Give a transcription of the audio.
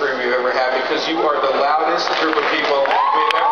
ministry you've ever had because you are the loudest group of people we've ever